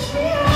Deus.